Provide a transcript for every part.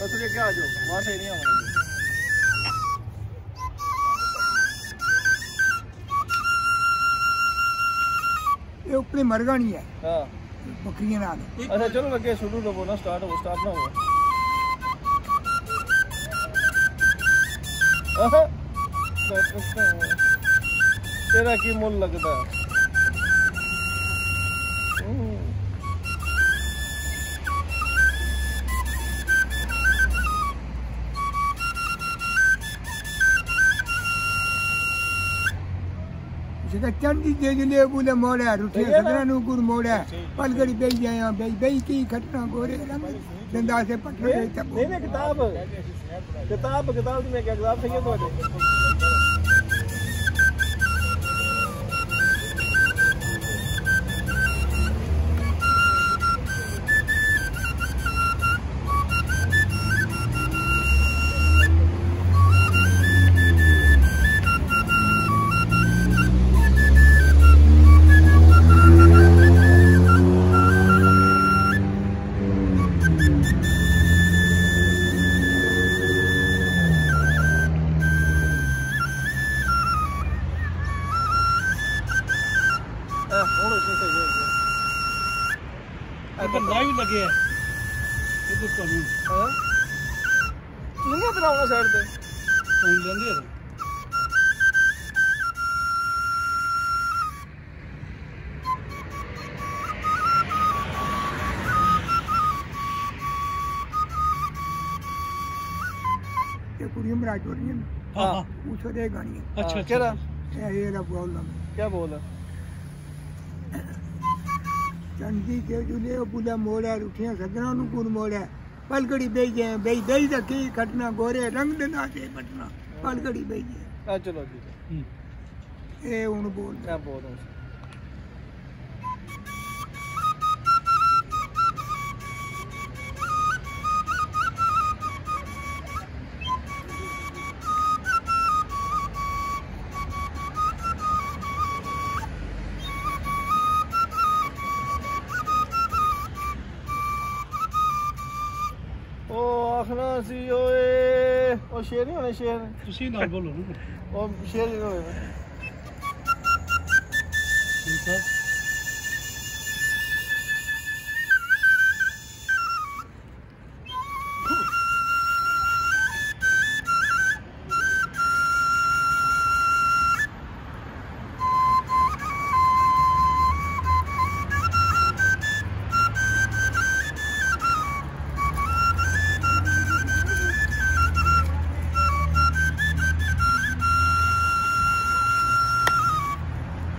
बस ये नहीं है। हाँ। हाँ। ना अच्छा चलो लगे शुरू तो बोला स्टार्ट हो स्टार्ट ना हो। तेरा की मुल लगता है? हम्म। ਤੇ ਚੰਡੀ ਜੇ ਜਲੇ ਬੁਲੇ ਮੋੜਿਆ ਰੁਠੇ ਸਦਰਾਂ ਨੂੰ ਗੁਰ ਮੋੜਿਆ ਪਲਗੜੀ ਬਈ ਆਇਆ ਬਈ ਬਈ ਕੀ ਘਟਨਾ ਗੋਰੇ ਰੰਗ ਦੰਦਾ ਸੇ ਪਟਰੇ ਤੇ ਨਹੀਂ ਨਹੀਂ ਕਿਤਾਬ ਕਿਤਾਬ ਕਿਤਾਬ ਦੀ ਮੈਂ ਕਿਤਾਬ ਸਹੀ ਹੈ ਤੁਹਾਡੇ पर लाइव लगे हैं चूँगा हाँ? बनाऊँगा साइड पे? चूंग लेंगे कुड़ियों में राज हो रही है ना? हाँ पूछो दे गाड़ियाँ। अच्छा हाँ, क्या ये रहा बोल क्या बोला? ચંદી કે જુલે પુલા મોડ્યા રૂઠિયા સગરાનું કુન મોડ્યા પલકડી બેઈ જાય બેઈ દઈ દખી ઘટના ગોરે રંગ ના છે ઘટના પલકડી બેઈ જાય ચલો એ હું બોલ બોલ ਆਖਣਾ ਸੀ ਓਏ ਉਹ ਸ਼ੇਰ ਨਹੀਂ ਹੋਣੇ ਸ਼ੇਰ ਤੁਸੀਂ ਨਾਲ ਬੋਲੋ ਨਾ ਉਹ ਸ਼ੇਰ ਨਹੀਂ ਹੋਏ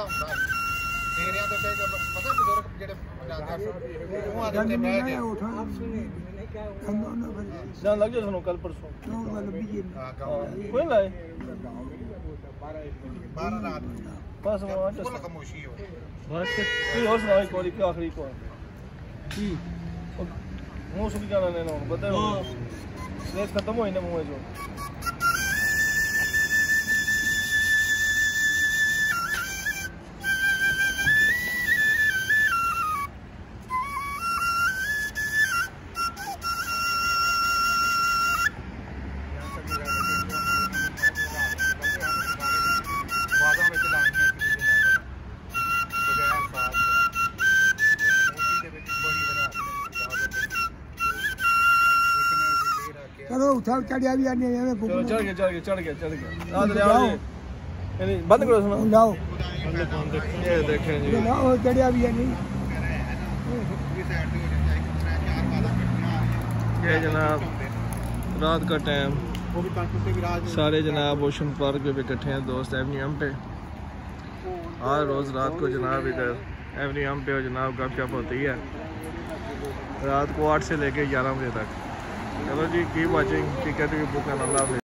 ਫਿਰ ਪਤਾ ਇਹਦਾ ਹੁੰਦਾ ਤੇਰਿਆਂ ਦੇ ਤੇ ਜਦੋਂ ਪਤਾ ਬਜ਼ੁਰਗ ਜਿਹੜੇ ਜਾਂਦੇ ਉਹ ਆਦੇ ਤੇ ਬਹਿ ਨਹੀਂ ਗਏ ਉਠਾ ਕੰਨੋਂ ਨਾ ਫਿਰ ਜਾਨ ਲੱਗ ਜਾ ਤੁਹਾਨੂੰ ਕੱਲ ਪਰਸੋਂ ਤੋਂ ਗੱਲ ਵੀ ਜੀ ਹਾਂ ਹਾਂ, ਕਹੋ ਕੋਈ ਲਾਏ 12 ਰਾਤ ਬਸ ਉਹ ਆ ਫੁੱਲ ਖਮੋਸ਼ੀ ਹੋ ਬਸ ਕੋਈ ਹੋਰ ਸੁਣਾਓ ਇੱਕ ਵਾਰੀ ਕਿ ਆਖਰੀ ਕੋ ਕੀ ਮੂੰਹ ਸੁਣ ਜਾਣਾ ਨੇ ਨਾ ਬਦੇ ਹਾਂ ਨੇਸ ਖਤਮ ਹੋਈ ਨੇ ਮੂੰਹ ਚੋਂ उठा चढ़ जा भी आने हमें भूख चढ़ गया चढ़ गया चढ़ गया चढ़ गया। आ ले आओ यानी बंद करो सुनो लाओ ये देखें जी। लाओ चढ़ जा ये जनाब रात का टाइम सारे जनाब ओशन पार्क पे इकट्ठे हैं दोस्त एवनी एम पे। हर रोज़ रात को जनाब इधर एवनी एम पे जनाब गप शप होती है। रात को आठ से लेके ग्यारह बजे तक। चलो जी की वॉचिंग टिकट भी बुक करना अल्लाह हाफिज़।